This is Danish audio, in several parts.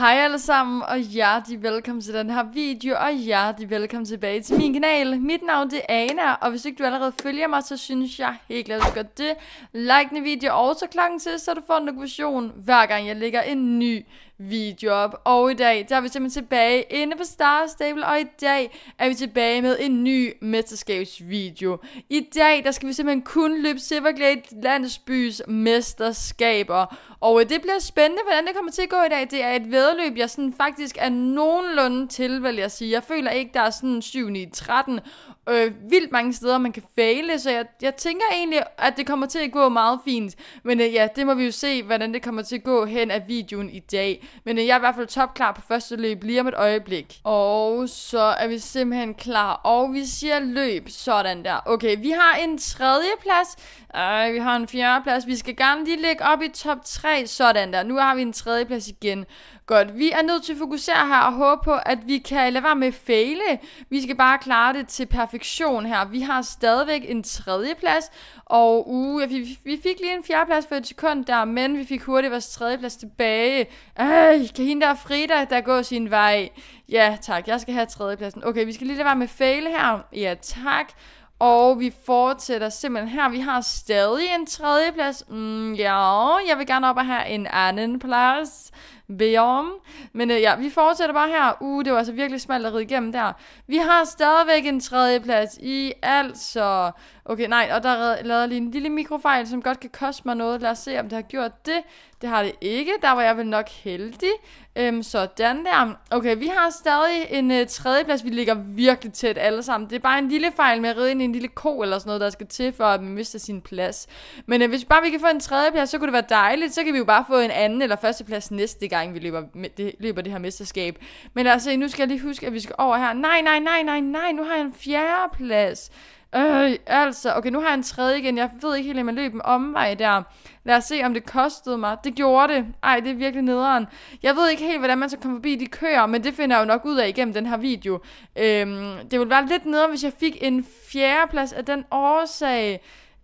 Hej alle sammen, og hjertelig velkommen til den her video, og hjertelig velkommen tilbage til min kanal. Mit navn det er Ana, og hvis ikke du allerede følger mig, så synes jeg helt klart, at du gør det. Like den video, og så klokken til, så du får en notifikation, hver gang jeg lægger en ny video op. Og i dag, der er vi simpelthen tilbage inde på Star Stable, og i dag er vi tilbage med en ny mesterskabsvideo. I dag, der skal vi simpelthen kun løbe Silverglade landsbys mesterskaber. Og øh, det bliver spændende, hvordan det kommer til at gå i dag. Det er et vedløb, jeg sådan faktisk er nogenlunde til, vil jeg sige. Jeg føler ikke, der er sådan 7 9 13 øh, vildt mange steder, man kan fejle, så jeg, jeg tænker egentlig, at det kommer til at gå meget fint. Men øh, ja, det må vi jo se, hvordan det kommer til at gå hen af videoen i dag. Men øh, jeg er i hvert fald topklar på første løb lige om et øjeblik. Og så er vi simpelthen klar, og vi siger løb, sådan der. Okay, vi har en tredje plads, øh, vi har en fjerde plads, vi skal gerne lige ligge op i top 3, sådan der. Nu har vi en tredje plads igen. Godt, vi er nødt til at fokusere her og håbe på, at vi kan lade være med at fejle. Vi skal bare klare det til perfektion her. Vi har stadigvæk en tredje plads, og uh, vi, vi fik lige en fjerde plads for et sekund der, men vi fik hurtigt vores tredje plads tilbage. Ej, kan hende der Frida, der går sin vej? Ja, tak, jeg skal have tredje pladsen. Okay, vi skal lige lade være med at fejle her. Ja, tak. Og vi fortsætter simpelthen her. Vi har stadig en tredje plads. Mm, ja, jeg vil gerne op og have en anden plads. Beom. Men øh, ja, vi fortsætter bare her. Uh, det var altså virkelig smalt at ride igennem der. Vi har stadigvæk en tredje plads i altså... Okay, nej, og der lavede lige en lille mikrofejl, som godt kan koste mig noget. Lad os se, om det har gjort det. Det har det ikke. Der var jeg vel nok heldig. Øhm, sådan der. Okay, vi har stadig en øh, tredjeplads. Vi ligger virkelig tæt alle sammen. Det er bare en lille fejl med at ride ind i en lille ko eller sådan noget, der skal til, for at man mister sin plads. Men øh, hvis bare vi kan få en tredjeplads, så kunne det være dejligt. Så kan vi jo bare få en anden eller førsteplads næste gang, vi løber, det, løber det her mesterskab. Men altså, nu skal jeg lige huske, at vi skal over her. Nej, nej, nej, nej, nej. Nu har jeg en fjerde plads. Øh, altså, okay, nu har jeg en tredje igen. Jeg ved ikke helt, om jeg løb en omvej der. Lad os se, om det kostede mig. Det gjorde det. Ej, det er virkelig nederen. Jeg ved ikke helt, hvordan man skal komme forbi de køer, men det finder jeg jo nok ud af igennem den her video. Øhm, det ville være lidt nederen, hvis jeg fik en fjerde plads af den årsag.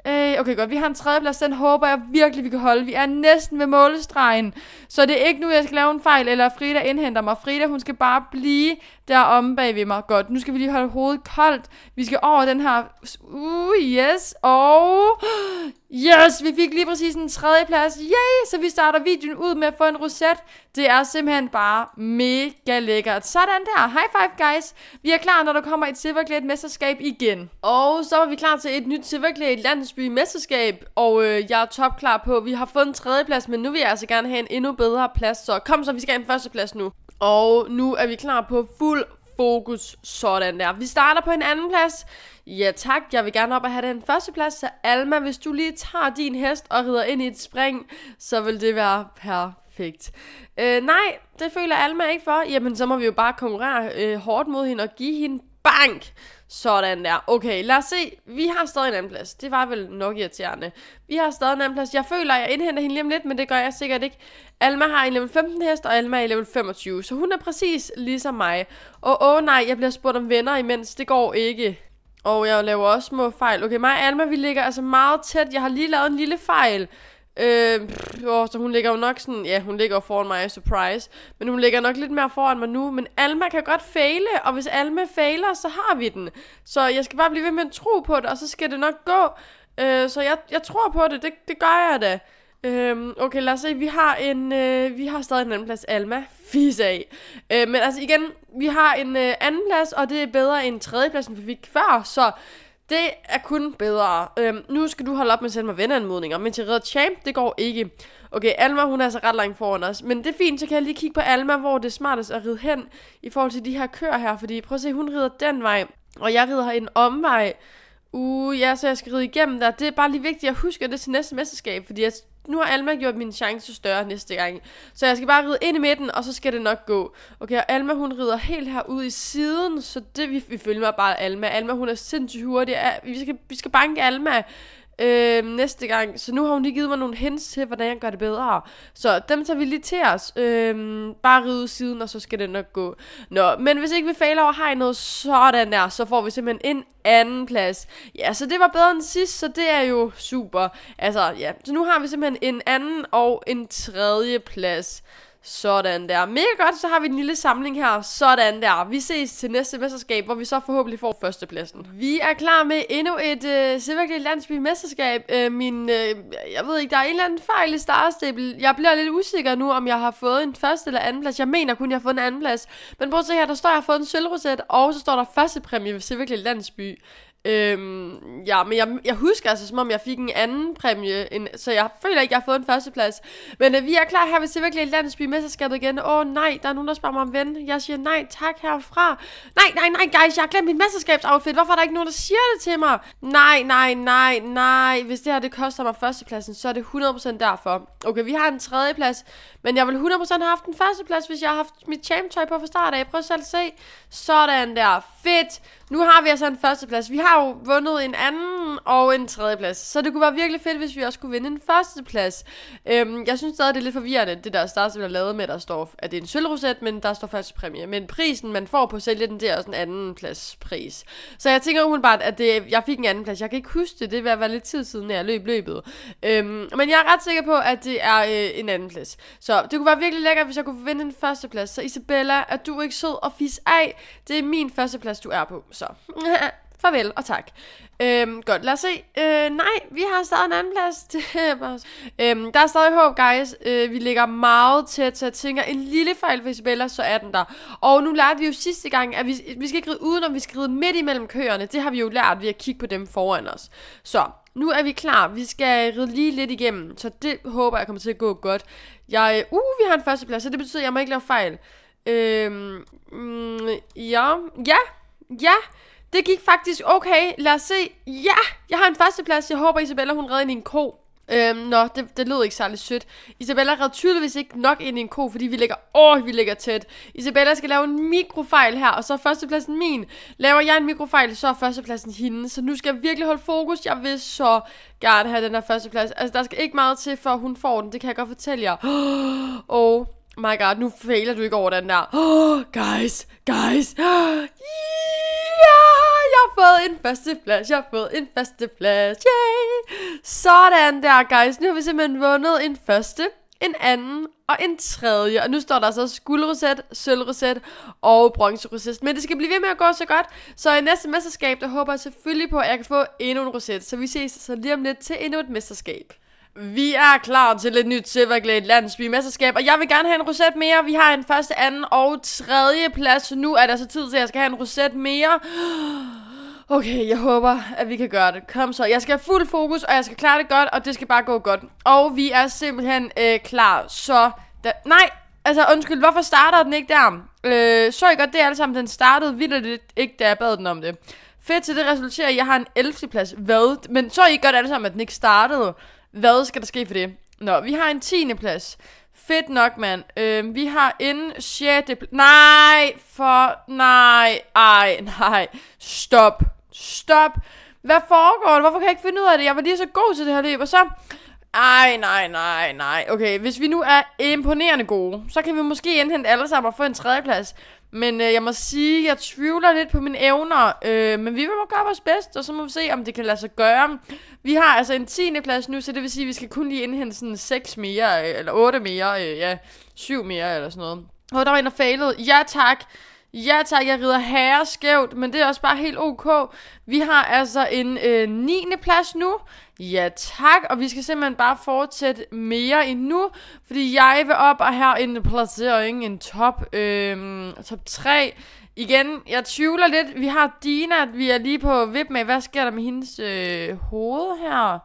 Øh, okay, godt. Vi har en tredjeplads. Den håber jeg virkelig, vi kan holde. Vi er næsten ved målestregen. Så det er ikke nu, jeg skal lave en fejl, eller Frida indhenter mig. Frida, hun skal bare blive der omme bag ved mig. Godt, nu skal vi lige holde hovedet koldt. Vi skal over den her... Uh, yes. Og... Yes, vi fik lige præcis en tredje plads. Yay! Så vi starter videoen ud med at få en roset. Det er simpelthen bare mega lækkert. Sådan der. High five, guys. Vi er klar, når der kommer et Silverglade mesterskab igen. Og så er vi klar til et nyt silverklædt landsby mesterskab. Og øh, jeg er topklar på, vi har fået en tredje plads, men nu vil jeg altså gerne have en endnu bedre plads. Så kom så, vi skal have en første plads nu. Og nu er vi klar på fuld fokus. Sådan der. Vi starter på en anden plads. Ja tak, jeg vil gerne op og have den første plads. Så Alma, hvis du lige tager din hest og rider ind i et spring, så vil det være perfekt. Øh, nej, det føler Alma ikke for. Jamen, så må vi jo bare konkurrere øh, hårdt mod hende og give hende bank. Sådan der. Okay, lad os se. Vi har stadig en anden plads. Det var vel nok irriterende. Vi har stadig en anden plads. Jeg føler, at jeg indhenter hende lige om lidt, men det gør jeg sikkert ikke. Alma har en level 15 hest, og Alma er i level 25. Så hun er præcis ligesom mig. Og åh nej, jeg bliver spurgt om venner imens. Det går ikke. Og jeg laver også små fejl. Okay, mig og Alma, vi ligger altså meget tæt. Jeg har lige lavet en lille fejl. Øh, åh, så hun ligger jo nok sådan, ja, hun ligger foran mig, surprise. Men hun ligger nok lidt mere foran mig nu. Men Alma kan godt fejle, og hvis Alma fejler, så har vi den. Så jeg skal bare blive ved med at tro på det, og så skal det nok gå. Øh, så jeg, jeg tror på det, det, det gør jeg da. Øhm, okay, lad os se. Vi har en, øh, vi har stadig en anden plads. Alma, fis af. Øh, men altså igen, vi har en øh, anden plads, og det er bedre end tredje pladsen, vi fik før. Så det er kun bedre. Øhm, nu skal du holde op med at sende mig venneanmodninger. Men til Red Champ, det går ikke. Okay, Alma, hun er altså ret langt foran os. Men det er fint, så kan jeg lige kigge på Alma, hvor det er smartest at ride hen i forhold til de her køer her. Fordi prøv at se, hun rider den vej, og jeg rider her en omvej. Uh, ja, så jeg skal ride igennem der. Det er bare lige vigtigt at huske det til næste mesterskab, fordi jeg nu har Alma gjort min chance større næste gang. Så jeg skal bare ride ind i midten, og så skal det nok gå. Okay, og Alma hun rider helt her ud i siden, så det vi, vi følger mig bare Alma. Alma hun er sindssygt hurtig. Vi skal, vi skal banke Alma øh, næste gang. Så nu har hun lige givet mig nogle hints til, hvordan jeg gør det bedre. Så dem tager vi lige til os. Øh, bare ride siden, og så skal det nok gå. Nå, men hvis ikke vi fejler over hegnet, I noget sådan der, så får vi simpelthen en anden plads. Ja, så det var bedre end sidst, så det er jo super. Altså, ja, så nu har vi simpelthen en anden og en tredje plads. Sådan der. Mega godt, så har vi en lille samling her. Sådan der. Vi ses til næste mesterskab, hvor vi så forhåbentlig får førstepladsen. Vi er klar med endnu et øh, Silvergate Landsby mesterskab. Øh, min, øh, jeg ved ikke, der er en eller anden fejl i startstable. Jeg bliver lidt usikker nu, om jeg har fået en første eller anden plads. Jeg mener kun, jeg har fået en anden plads. Men prøv at se her, der står, jeg har fået en sølvroset, og så står der første præmie ved Silvergate Landsby. Øhm, ja, men jeg, jeg husker altså, som om jeg fik en anden præmie, en, så jeg føler ikke, jeg har fået en førsteplads. Men øh, vi er klar her ved virkelig Landsby Mesterskabet igen. Åh oh, nej, der er nogen, der spørger mig om ven. Jeg siger nej tak herfra. Nej, nej, nej, guys, jeg har glemt mit mesterskabsoutfit. Hvorfor er der ikke nogen, der siger det til mig? Nej, nej, nej, nej. Hvis det her, det koster mig førstepladsen, så er det 100% derfor. Okay, vi har en tredjeplads, men jeg vil 100% have haft en førsteplads, hvis jeg har haft mit champ-tøj på fra start af. Prøv selv at se. Sådan der. Fedt. Nu har vi altså en førsteplads. Vi har jo vundet en anden og en tredjeplads. Så det kunne være virkelig fedt, hvis vi også kunne vinde en førsteplads. Øhm, jeg synes stadig, det er lidt forvirrende, det der start, som jeg lavet med, der står, at det er en sølvroset, men der står første præmie. Men prisen, man får på sælge den, det er også en anden plads pris. Så jeg tænker umiddelbart, at det, jeg fik en anden plads. Jeg kan ikke huske det, det vil være lidt tid siden, jeg løb løbet. Øhm, men jeg er ret sikker på, at det er øh, en anden plads. Så det kunne være virkelig lækkert, hvis jeg kunne vinde en førsteplads. Så Isabella, er du ikke sød og fis af? Det er min førsteplads, du er på. Så farvel og tak. Øhm, godt, lad os se. Øh, nej, vi har stadig en anden plads. øhm, der er stadig håb, guys. Øh, vi ligger meget tæt, så jeg tænker, en lille fejl for Isabella, så er den der. Og nu lærte vi jo sidste gang, at vi, vi skal ikke ride udenom, vi skal ride midt imellem køerne. Det har vi jo lært ved at kigge på dem foran os. Så, nu er vi klar. Vi skal ride lige lidt igennem, så det håber jeg kommer til at gå godt. Jeg, uh, vi har en førsteplads, så det betyder, at jeg må ikke lave fejl. Øhm, mm, ja, ja, ja. Det gik faktisk okay. Lad os se. Ja, jeg har en førsteplads. Jeg håber, Isabella hun redder i en ko. Øhm, nå, det, det lød ikke særlig sødt. Isabella red tydeligvis ikke nok ind i en ko, fordi vi ligger, åh, vi ligger tæt. Isabella skal lave en mikrofejl her, og så er førstepladsen min. Laver jeg en mikrofejl, så er førstepladsen hende. Så nu skal jeg virkelig holde fokus. Jeg vil så gerne have den her førsteplads. Altså, der skal ikke meget til, for hun får den. Det kan jeg godt fortælle jer. Oh my god, nu fejler du ikke over den der. Oh, guys, guys. Yeah! Har fået en førsteplads. Jeg har fået en førsteplads. Yay! Sådan der, guys. Nu har vi simpelthen vundet en første, en anden og en tredje. Og nu står der så guldroset, sølvroset og bronzeroset. Men det skal blive ved med at gå så godt. Så i næste mesterskab, der håber jeg selvfølgelig på, at jeg kan få endnu en roset. Så vi ses så lige om lidt til endnu et mesterskab. Vi er klar til et nyt Silverglade Landsby Mesterskab, og jeg vil gerne have en roset mere. Vi har en første, anden og tredje plads, så nu er der så tid til, at jeg skal have en roset mere. Okay, jeg håber, at vi kan gøre det. Kom så. Jeg skal have fuld fokus, og jeg skal klare det godt, og det skal bare gå godt. Og vi er simpelthen øh, klar. Så... Da, nej, altså undskyld, hvorfor starter den ikke der? Øh, så I godt det alle sammen, den startede vildt ikke, da jeg bad den om det. Fedt til det resulterer, at jeg har en 11. plads. Hvad? Men så I godt alle sammen, at den ikke startede. Hvad skal der ske for det? Nå, vi har en 10. plads. Fedt nok, mand. Øh, vi har en 6. Pl- Nej, for... Nej, ej, nej. Stop. Stop. Hvad foregår der? Hvorfor kan jeg ikke finde ud af det? Jeg var lige så god til det her løb, og så... Ej, nej, nej, nej. Okay, hvis vi nu er imponerende gode, så kan vi måske indhente alle sammen og få en tredjeplads. Men øh, jeg må sige, jeg tvivler lidt på mine evner. Øh, men vi vil gøre vores bedst, og så må vi se, om det kan lade sig gøre. Vi har altså en 10. plads nu, så det vil sige, at vi skal kun lige indhente sådan 6 mere, øh, eller 8 mere, øh, ja, 7 mere eller sådan noget. Og der var en, der failede. Ja, tak. Ja tak, jeg rider herre skævt, men det er også bare helt ok. Vi har altså en øh, 9. plads nu. Ja tak, og vi skal simpelthen bare fortsætte mere endnu, fordi jeg vil op og have en placering, en top, øh, top 3. Igen, jeg tvivler lidt. Vi har Dina, vi er lige på vip med. Hvad sker der med hendes øh, hoved her?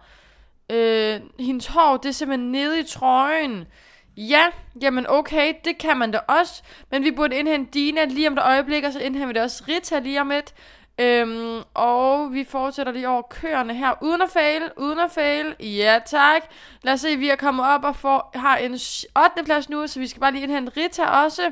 Øh, hendes hår, det er simpelthen nede i trøjen. Ja, jamen okay, det kan man da også. Men vi burde indhente Dina lige om et øjeblik, og så indhenter vi da også Rita lige om et. Øhm, og vi fortsætter lige over køerne her, uden at fail, uden at fail. Ja, tak. Lad os se, vi er kommet op og får, har en 8. plads nu, så vi skal bare lige indhente Rita også.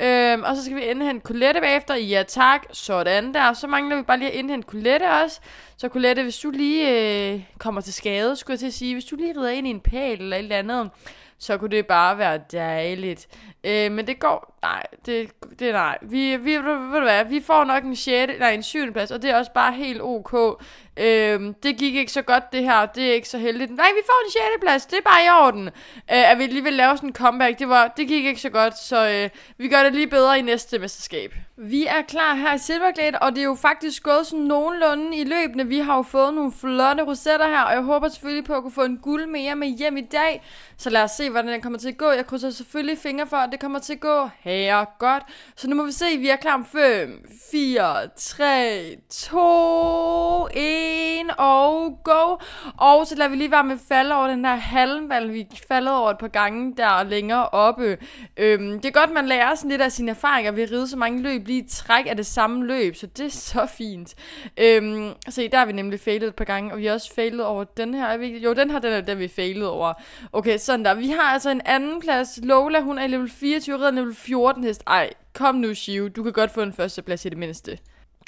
Øhm, og så skal vi indhente Colette bagefter. Ja tak, sådan der. Så mangler vi bare lige at indhente Colette også. Så Colette, hvis du lige øh, kommer til skade, skulle jeg til at sige, hvis du lige rider ind i en pæl eller et eller andet, så kunne det bare være dejligt. Øh, men det går, nej, det, det nej. Vi, vi, ved du hvad, vi får nok en 6, nej, en 7. plads, og det er også bare helt ok. Øhm, det gik ikke så godt det her, det er ikke så heldigt. Nej, vi får en 6. plads, det er bare i orden. Øh, at vi lige vil lave sådan en comeback, det, var, det gik ikke så godt, så øh, vi gør det lige bedre i næste mesterskab. Vi er klar her i Silverglade, og det er jo faktisk gået sådan nogenlunde i løbende. Vi har jo fået nogle flotte rosetter her, og jeg håber selvfølgelig på at kunne få en guld mere med hjem i dag. Så lad os se, hvordan den kommer til at gå. Jeg krydser selvfølgelig fingre for, at det kommer til at gå her godt. Så nu må vi se, vi er klar om 5, 4, 3, 2, 1 og go. Og så lader vi lige være med at falde over den der halmvalg, vi faldet over et par gange der længere oppe. Øhm, det er godt, man lærer sådan lidt af sine erfaringer ved at ride så mange løb lige træk af det samme løb, så det er så fint. Øhm, se, der har vi nemlig failet et par gange, og vi har også failet over den her. Jo, den her, den er den, vi failet over. Okay, sådan der. Vi har altså en anden plads. Lola, hun er i level 24, redder level 14 14 hest. Ej, kom nu, Shiv. Du kan godt få en første plads i det mindste.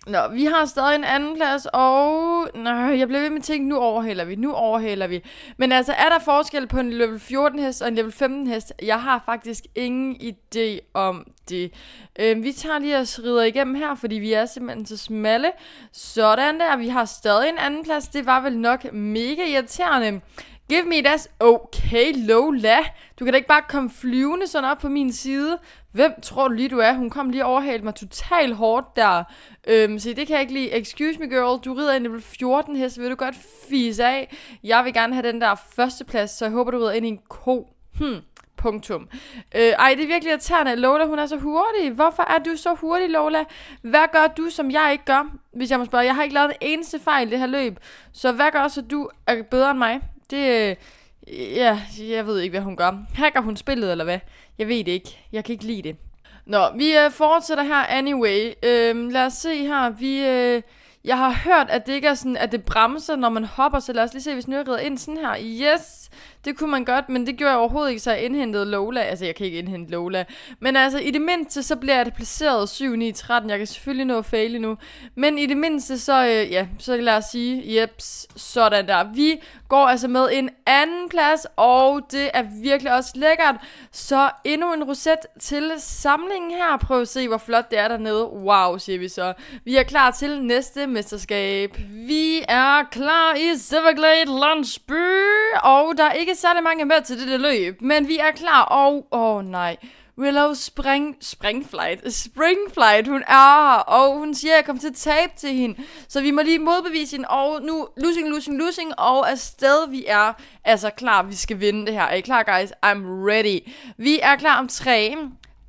Nå, vi har stadig en anden plads, og... Nå, jeg bliver ved med at tænke, nu overhælder vi, nu overhælder vi. Men altså, er der forskel på en level 14 hest og en level 15 hest? Jeg har faktisk ingen idé om det. Øh, vi tager lige og rider igennem her, fordi vi er simpelthen så smalle. Sådan der, vi har stadig en anden plads. Det var vel nok mega irriterende. Give me that. Okay, Lola. Du kan da ikke bare komme flyvende sådan op på min side. Hvem tror du lige, du er? Hun kom lige overhalet mig totalt hårdt der. Øhm, så det kan jeg ikke lide. Excuse me girl, du rider ind i level 14 hest. Vil du godt fise af? Jeg vil gerne have den der første plads, så jeg håber, du rider ind i en ko. Hmm. Punktum. Øh, ej, det er virkelig irriterende. Lola, hun er så hurtig. Hvorfor er du så hurtig, Lola? Hvad gør du, som jeg ikke gør? Hvis jeg må spørge. Jeg har ikke lavet en eneste fejl i det her løb. Så hvad gør så du er bedre end mig? Det, øh, ja, jeg ved ikke, hvad hun gør. Hacker hun spillet, eller hvad? Jeg ved det ikke. Jeg kan ikke lide det. Nå, vi øh, fortsætter her anyway. Øhm, lad os se her. Vi, øh, jeg har hørt, at det ikke er sådan, at det bremser, når man hopper, så lad os lige se, hvis nu jeg rider ind sådan her. Yes, det kunne man godt, men det gjorde jeg overhovedet ikke, så jeg indhentede Lola. Altså, jeg kan ikke indhente Lola. Men altså, i det mindste, så bliver det placeret 7, 9, 13. Jeg kan selvfølgelig nå at fail nu. Men i det mindste, så, øh, ja, så lad os sige, jeps, sådan der. Vi går altså med en anden plads, og det er virkelig også lækkert. Så endnu en roset til samlingen her. Prøv at se, hvor flot det er dernede. Wow, siger vi så. Vi er klar til næste mesterskab. Vi er klar i Silverglade Lunchby, og der er ikke særlig mange med til det løb, men vi er klar, og åh oh, nej. Willow Spring, Springflight, Springflight, hun er her, og hun siger, at jeg kommer til at tabe til hende. Så vi må lige modbevise hende, og nu losing, losing, losing, og afsted vi er altså klar, vi skal vinde det her. Er I klar, guys? I'm ready. Vi er klar om 3,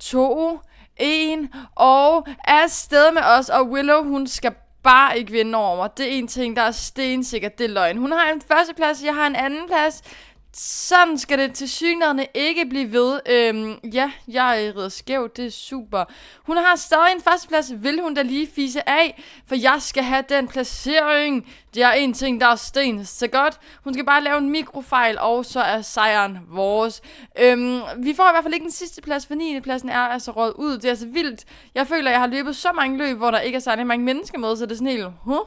2, 1, og afsted med os, og Willow, hun skal bare ikke vinde over mig. Det er en ting, der er stensikkert, det er løgn. Hun har en første plads, jeg har en anden plads sådan skal det til synligheden ikke blive ved. Øhm, ja, jeg er reddet skævt, det er super. Hun har stadig en førsteplads, vil hun da lige fise af, for jeg skal have den placering. Det er en ting, der er sten så godt. Hun skal bare lave en mikrofejl, og så er sejren vores. Øhm, vi får i hvert fald ikke den sidste plads, for 9. pladsen er altså råd ud. Det er altså vildt. Jeg føler, at jeg har løbet så mange løb, hvor der ikke er særlig mange mennesker med, så det er sådan helt... Huh?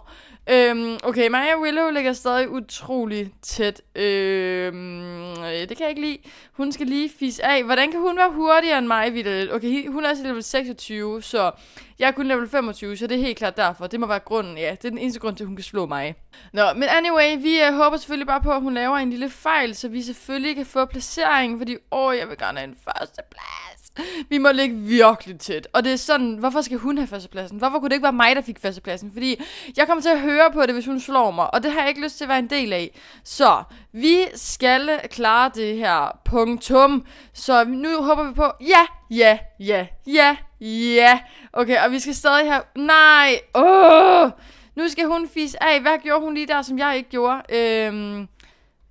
Øhm, okay, Maya Willow ligger stadig utrolig tæt. Øhm, øh, det kan jeg ikke lide. Hun skal lige fisse af. Hvordan kan hun være hurtigere end mig, Vidal? Okay, hun er altså level 26, så jeg er kun level 25, så det er helt klart derfor. Det må være grunden, ja. Det er den eneste grund til, at hun kan slå mig. Nå, men anyway, vi øh, håber selvfølgelig bare på, at hun laver en lille fejl, så vi selvfølgelig kan få placering, fordi, åh, jeg vil gerne have en første plads. Vi må ligge virkelig tæt. Og det er sådan, hvorfor skal hun have førstepladsen? Hvorfor kunne det ikke være mig, der fik førstepladsen? Fordi jeg kommer til at høre på det, hvis hun slår mig. Og det har jeg ikke lyst til at være en del af. Så vi skal klare det her punktum. Så nu håber vi på, ja, ja, ja, ja, ja. Okay, og vi skal stadig have, nej, åh. Nu skal hun fise af. Hvad gjorde hun lige der, som jeg ikke gjorde? Øhm,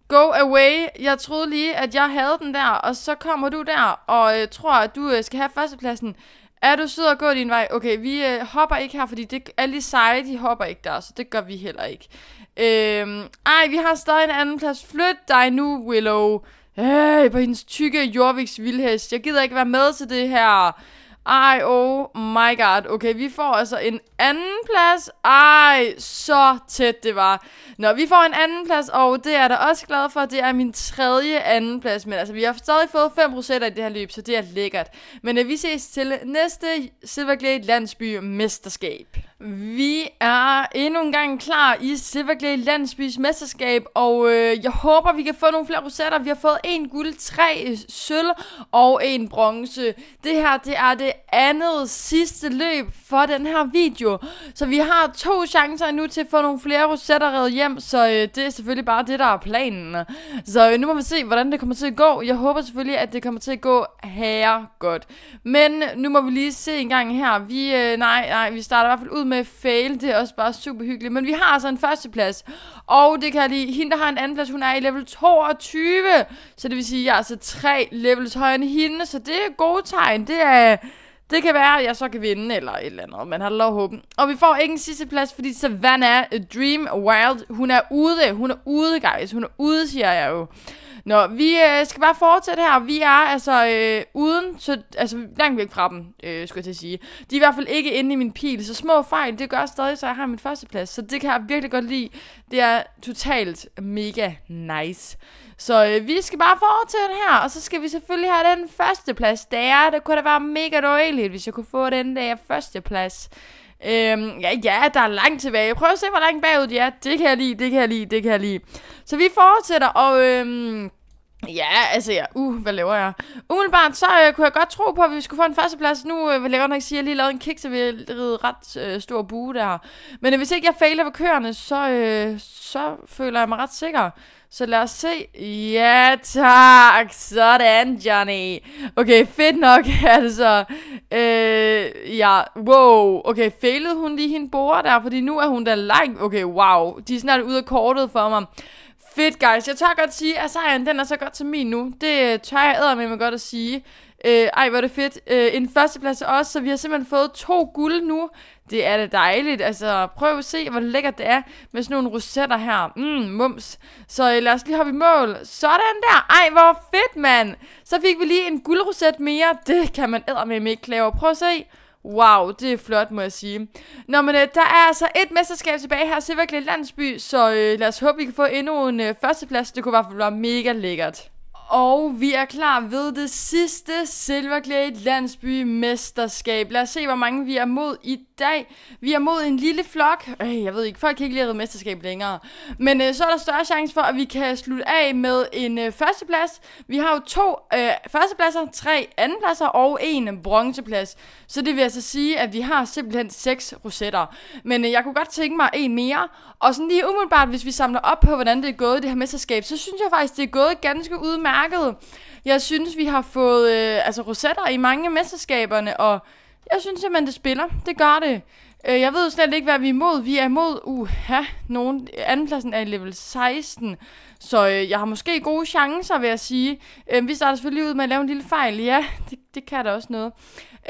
Go away. Jeg troede lige, at jeg havde den der, og så kommer du der, og øh, tror, at du øh, skal have førstepladsen. Er du sød og gå din vej? Okay, vi øh, hopper ikke her, fordi det, alle de seje, de hopper ikke der, så det gør vi heller ikke. Øhm, ej, vi har stadig en anden plads. Flyt dig nu, Willow. Hey, på hendes tykke Jorviks vildhest. Jeg gider ikke være med til det her. Ej, oh my god. Okay, vi får altså en anden plads. Ej, så tæt det var. Nå, vi får en anden plads, og det er jeg da også glad for. Det er min tredje anden plads. Men altså, vi har stadig fået 5% i det her løb, så det er lækkert. Men øh, vi ses til næste Silverglade Landsby Mesterskab. Vi er endnu en gang klar i Silverglade Landsbys mesterskab, og øh, jeg håber, vi kan få nogle flere rosetter. Vi har fået en guld, tre øh, sølv og en bronze. Det her, det er det andet sidste løb for den her video. Så vi har to chancer nu til at få nogle flere rosetter reddet hjem, så øh, det er selvfølgelig bare det, der er planen. Så øh, nu må vi se, hvordan det kommer til at gå. Jeg håber selvfølgelig, at det kommer til at gå her godt. Men nu må vi lige se en gang her. Vi, øh, nej, nej, vi starter i hvert fald ud med fail. Det er også bare super hyggeligt. Men vi har altså en førsteplads. Og det kan jeg lige. Hende, der har en anden plads, hun er i level 22. Så det vil sige, at jeg er altså tre levels højere end hende. Så det er gode tegn. Det er... Det kan være, at jeg så kan vinde, eller et eller andet. Man har lov at håbe. Og vi får ikke en sidste plads, fordi Savannah Dream Wild, hun er ude. Hun er ude, guys. Hun er ude, siger jeg jo. Nå, vi øh, skal bare fortsætte her. Vi er altså øh, uden, så, altså langt væk fra dem, øh, skulle jeg til at sige. De er i hvert fald ikke inde i min pil, så små fejl, det gør stadig, så jeg har min første plads. Så det kan jeg virkelig godt lide. Det er totalt mega nice. Så øh, vi skal bare fortsætte her, og så skal vi selvfølgelig have den første plads. er, det kunne da være mega dårligt, hvis jeg kunne få den der første plads. Øhm, ja, ja, der er langt tilbage. Prøv at se, hvor langt bagud de er. Det kan jeg lide, det kan jeg lide, det kan jeg lide. Så vi fortsætter, og øhm, Ja, altså ja. Uh, hvad laver jeg? Umiddelbart, så øh, kunne jeg godt tro på, at vi skulle få en førsteplads. Nu øh, vil jeg godt nok sige, at jeg lige lavede en kick, så vi ride ret øh, stor bue der. Men øh, hvis ikke jeg fejler ved køerne, så, øh, så føler jeg mig ret sikker. Så lad os se. Ja, tak. Sådan, Johnny. Okay, fedt nok, altså. Øh, ja, wow. Okay, failede hun lige hende bord der, fordi nu er hun da langt. Okay, wow. De er snart ude af kortet for mig. Fedt, guys. Jeg tør godt sige, at sejren den er så godt til min nu. Det øh, tør jeg æder med mig godt at sige. Øh, ej, hvor er det fedt. Øh, en førsteplads også, så vi har simpelthen fået to guld nu. Det er da dejligt. Altså, prøv at se, hvor lækkert det er med sådan nogle rosetter her. Mm, mums. Så øh, lad os lige hoppe i mål. Sådan der. Ej, hvor fedt, mand. Så fik vi lige en guldroset mere. Det kan man med ikke klage Prøv at se. Wow, det er flot, må jeg sige. Nå, men øh, der er altså et mesterskab tilbage her, Silverglade Landsby, så øh, lad os håbe, vi kan få endnu en øh, førsteplads. Det kunne i hvert fald være mega lækkert. Og vi er klar ved det sidste Silverglade Landsby Mesterskab. Lad os se, hvor mange vi er mod i dag. Vi er mod en lille flok. Øh, jeg ved ikke, folk kan ikke lide mesterskab længere. Men øh, så er der større chance for, at vi kan slutte af med en øh, førsteplads. Vi har jo to øh, førstepladser, tre andenpladser og en bronzeplads. Så det vil altså sige, at vi har simpelthen seks rosetter. Men øh, jeg kunne godt tænke mig en mere. Og sådan lige umiddelbart, hvis vi samler op på, hvordan det er gået i det her mesterskab, så synes jeg faktisk, det er gået ganske udmærket. Jeg synes, vi har fået øh, altså rosetter i mange af mesterskaberne, og jeg synes simpelthen, det spiller. Det gør det. Øh, jeg ved slet ikke, hvad vi er imod. Vi er imod, uha, nogen. Andenpladsen er i level 16. Så øh, jeg har måske gode chancer, vil jeg sige. Øh, vi starter selvfølgelig ud med at lave en lille fejl. Ja, det, det kan da også noget.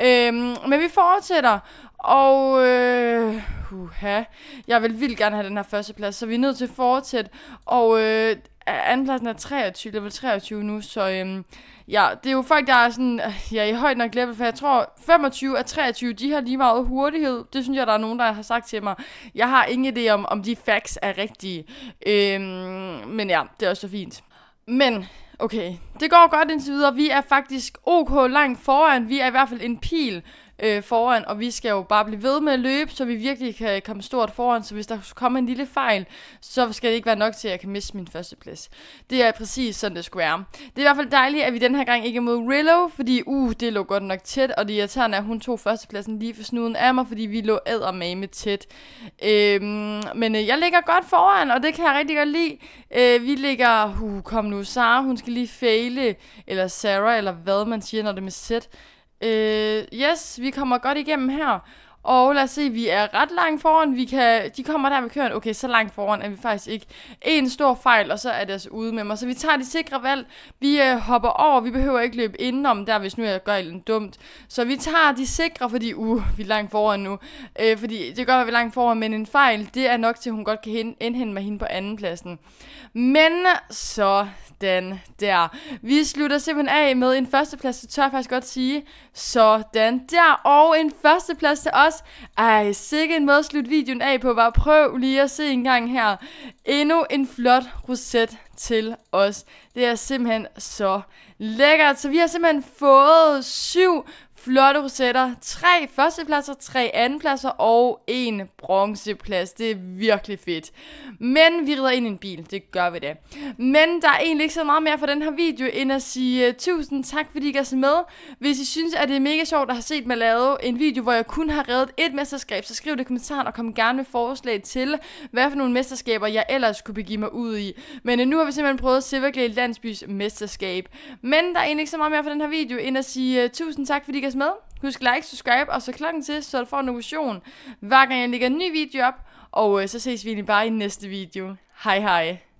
Øh, men vi fortsætter. Og, øh, uha, jeg vil vildt gerne have den her førsteplads, så vi er nødt til at fortsætte. Og øh, andenpladsen er 23, level 23 nu, så øhm, ja, det er jo folk, der er sådan, ja, i højt nok level, for jeg tror 25 af 23, de har lige meget hurtighed. Det synes jeg, der er nogen, der har sagt til mig. Jeg har ingen idé om, om de facts er rigtige. Øhm, men ja, det er også så fint. Men, okay, det går godt indtil videre. Vi er faktisk ok langt foran. Vi er i hvert fald en pil øh, foran, og vi skal jo bare blive ved med at løbe, så vi virkelig kan komme stort foran, så hvis der kommer en lille fejl, så skal det ikke være nok til, at jeg kan miste min første plads. Det er præcis sådan, det skulle være. Det er i hvert fald dejligt, at vi den her gang ikke er mod Rillo, fordi uh, det lå godt nok tæt, og det irriterende er, at hun tog førstepladsen lige for snuden af mig, fordi vi lå med tæt. Øhm, men øh, jeg ligger godt foran, og det kan jeg rigtig godt lide. Øh, vi ligger, uh, kom nu, Sara, hun skal lige faile, eller Sarah, eller hvad man siger, når det er med sæt. Øh, yes, vi kommer godt igennem her. Og lad os se, vi er ret langt foran. Vi kan, de kommer der ved køren. Okay, så langt foran er vi faktisk ikke. En stor fejl, og så er det altså ude med mig. Så vi tager de sikre valg. Vi øh, hopper over. Vi behøver ikke løbe indenom der, hvis nu jeg gør noget dumt. Så vi tager de sikre, fordi uh, vi er langt foran nu. Øh, fordi det gør, at vi er langt foran, men en fejl, det er nok til, at hun godt kan indhente mig hende på anden pladsen. Men så den der. Vi slutter simpelthen af med en førsteplads, det tør jeg faktisk godt sige. Sådan der. Og en førsteplads til os. Ej, sikke en måde at slutte videoen af på. Bare prøv lige at se en gang her. Endnu en flot roset til os. Det er simpelthen så lækkert. Så vi har simpelthen fået syv flotte rosetter, tre førstepladser, tre andenpladser og en bronzeplads. Det er virkelig fedt. Men vi rider ind i en bil, det gør vi da. Men der er egentlig ikke så meget mere for den her video, end at sige uh, tusind tak, fordi I gav med. Hvis I synes, at det er mega sjovt at have set mig lave en video, hvor jeg kun har reddet et mesterskab, så skriv det i kommentaren og kom gerne med forslag til, hvad for nogle mesterskaber jeg ellers kunne begive mig ud i. Men uh, nu har vi simpelthen prøvet Silverglade Landsbys mesterskab. Men der er egentlig ikke så meget mere for den her video, end at sige uh, tusind tak, fordi I gav med. Husk like, subscribe og så klokken til, så du får en notifikation, hver gang jeg lægger en ny video op. Og øh, så ses vi egentlig bare i næste video. Hej hej.